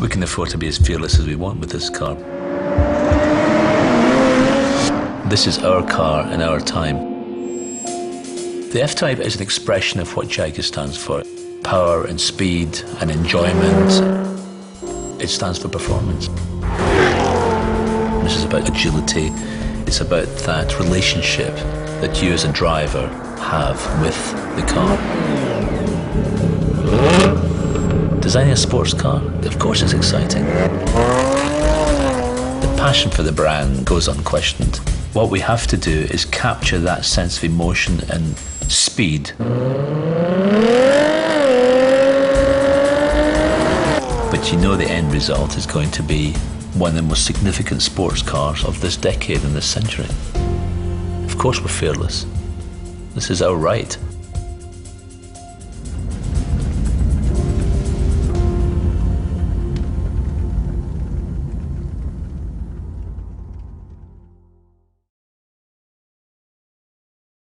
We can afford to be as fearless as we want with this car. This is our car in our time. The F-Type is an expression of what Jaguar stands for. Power and speed and enjoyment. It stands for performance. This is about agility. It's about that relationship that you as a driver have with the car. Designing a sports car, of course it's exciting. The passion for the brand goes unquestioned. What we have to do is capture that sense of emotion and speed. But you know the end result is going to be one of the most significant sports cars of this decade and this century. Of course, we're fearless. This is our right.